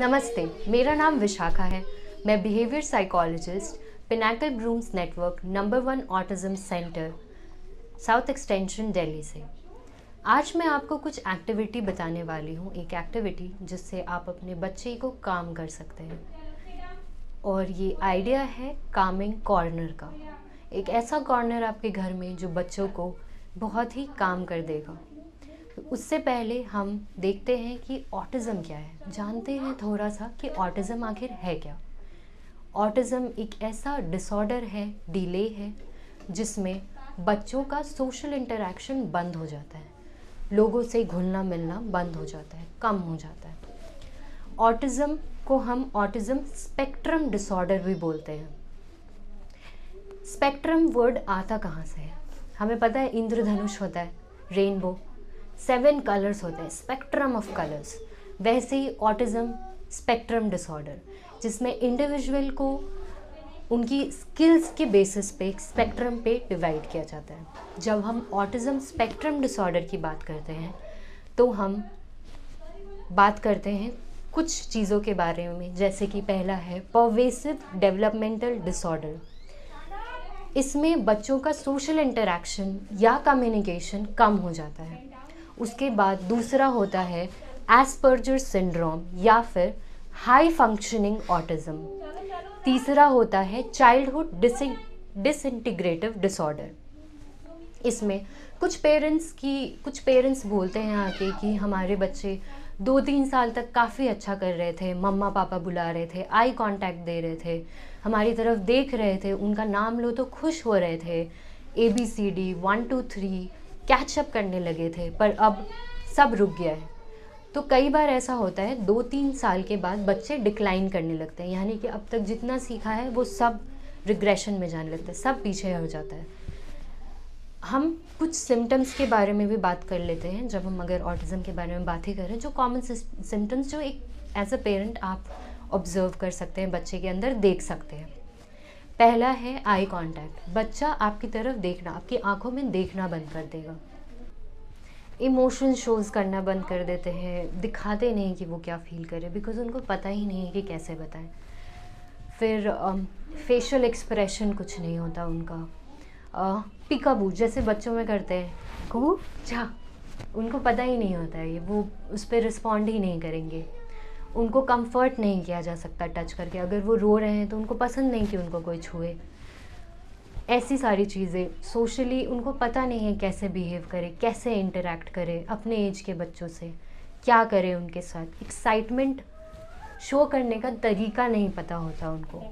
नमस्ते, मेरा नाम विशाखा है। मैं behaviour psychologist Pinnacle Blooms network number one autism centre South Extension Delhi से। आज मैं आपको कुछ एक्टिविटी बताने वाली हूँ, एक एक्टिविटी जिससे आप अपने बच्चे को काम कर सकते हैं। और ये आइडिया है कामिंग कॉर्नर का। एक ऐसा कॉर्नर आपके घर में जो बच्चों को बहुत ही काम कर देगा। उससे पहले हम देखते हैं कि ऑटिज़म क्या है। जानते हैं थोड़ा सा कि ऑटिज़म आखिर है क्या। ऑटिज़म एक ऐसा डिसऑर्डर है डिले है, जिसमें बच्चों का सोशल इंटरेक्शन बंद हो जाता है। लोगों से घुलना मिलना बंद हो जाता है, कम हो जाता है। ऑटिज़म को हम ऑटिज़म स्पेक्ट्रम डिसऑर्डर भी बोलते हैं। स्पेक्ट्रम वर्ड आता कहाँ से है? हमें पता है इंद्रधनुष होता है रेनबो सेवन कलर्स होते हैं स्पेक्ट्रम ऑफ़ कलर्स वैसे ही ऑटिज़म स्पेक्ट्रम डिसऑर्डर जिसमें इंडिविजुअल को उनकी स्किल्स के बेसिस पे स्पेक्ट्रम पे डिवाइड किया जाता है। जब हम ऑटिज़म स्पेक्ट्रम डिसऑर्डर की बात करते हैं तो हम बात करते हैं कुछ चीज़ों के बारे में, जैसे कि पहला है परवेसिव डेवलपमेंटल डिसऑर्डर इसमें बच्चों का सोशल इंटरेक्शन या कम्युनिकेशन कम हो जाता है। उसके बाद दूसरा होता है एस्पर्जर सिंड्रोम या फिर हाई फंक्शनिंग ऑटिज्म तीसरा होता है चाइल्डहुड डिसइंटीग्रेटिव डिसऑर्डर इसमें कुछ पेरेंट्स की, कुछ पेरेंट्स बोलते हैं आके कि हमारे बच्चे दो तीन साल तक काफ़ी अच्छा कर रहे थे मम्मा पापा बुला रहे थे आई कांटेक्ट दे रहे थे, हमारी तरफ़ देख रहे थे, उनका नाम लो तो खुश हो रहे थे A B C D one two three catch up करने लगे थे, पर अब सब रुक गया है। तो कई बार ऐसा होता है दो तीन साल के बाद बच्चे डिक्लाइन करने लगते हैं। यानी कि अब तक जितना सीखा है, वो सब रिग्रेशन में जाने लगता है, सब पीछे हो जाता है। हम कुछ सिम्टम्स के बारे में भी बात कर लेते हैं, जब हम अगर ऑटिज़म के बारे में बात ही करें, जो कॉमन सिम्टम्स जो एक एज अ पेरेंट आप ऑब्ज़र्व कर सकते हैं, बच्चे के अंदर देख सकते हैं। पहला है आई कांटेक्ट बच्चा आपकी तरफ़ देखना आपकी आँखों में देखना बंद कर देगा। इमोशन शोज़ करना बंद कर देते हैं। दिखाते नहीं कि वो क्या फील करे बिकॉज़ उनको पता ही नहीं है कि कैसे बताएँ। फिर फेशियल um, एक्सप्रेशन कुछ नहीं होता उनका। पिकाबू जैसे बच्चों में करते हैं। को जा। उनको पता ही नहीं होता है ये वो उस पर रिस्पॉन्ड ही नहीं करेंगे। उनको कंफर्ट नहीं किया जा सकता टच करके। अगर वो रो रहे हैं तो उनको पसंद नहीं कि उनको कोई छुए। ऐसी सारी चीज़ें सोशली उनको पता नहीं है कैसे बिहेव करें, कैसे इंटरेक्ट करे अपने एज के बच्चों से। क्या करें उनके साथ? एक्साइटमेंट शो करने का तरीका नहीं पता होता उनको।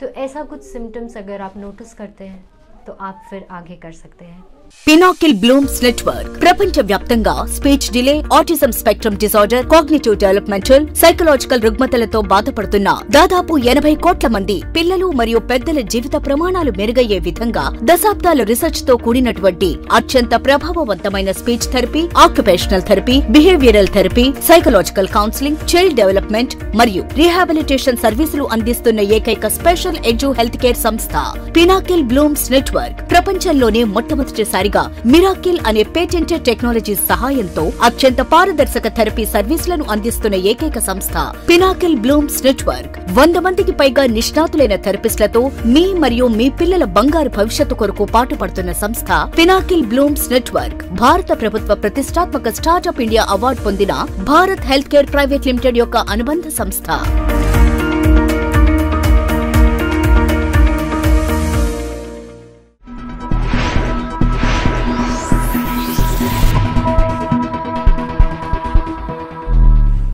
तो ऐसा कुछ सिम्टम्स अगर आप नोटिस करते हैं तो आप फिर आगे कर सकते हैं। పినాకిల్ బ్లూమ్స్ నెట్వర్క్ ప్రపంచ వ్యాప్తంగా speech delay autism spectrum disorder cognitive developmental psychological రుగ్మతలతో బాధపడుతున్న దాదాపు ఎనభై కోట్ల మంది పిల్లలు మరియు పెద్దల జీవిత ప్రమాణాలు మెరుగయ్యే విధంగా దశాబ్దాల రీసెర్చ్తో కూడినటువంటి అత్యంత ప్రభావవంతమైన speech therapy occupational therapy behavioural therapy psychological counselling child development మరియు రీహాబిలిటేషన్ సర్వీసులు అందిస్తున్న ఏకైక స్పెషల్ ఎడ్యు హెల్త్ కేర్ సంస్థ పినాకిల్ బ్లూమ్స్ నెట్వర్క్ ప్రపంచంలోనే మొట్టమొదటిసారిగా మిరాకిల్ అనే పేటెంటెడ్ టెక్నాలజీ సహాయంతో అత్యంత పారదర్శక థెరపీ సర్వీసులను అందిస్తున్న ఏకైక సంస్థ పినాకిల్ బ్లూమ్స్ నెట్వర్క్. వంద మందికి పైగా నిష్ణాతులైన థెరపిస్టులతో మీ మరియు మీ పిల్లల బంగారు భవిష్యత్తు కొరకు పాటుపడుతున్న సంస్థ పినాకిల్ బ్లూమ్స్ నెట్వర్క్. భారత ప్రభుత్వ ప్రతిష్టాత్మక స్టార్టప్ ఇండియా అవార్డు పొందిన Bharat health care private limited యొక్క అనుబంధ సంస్థ.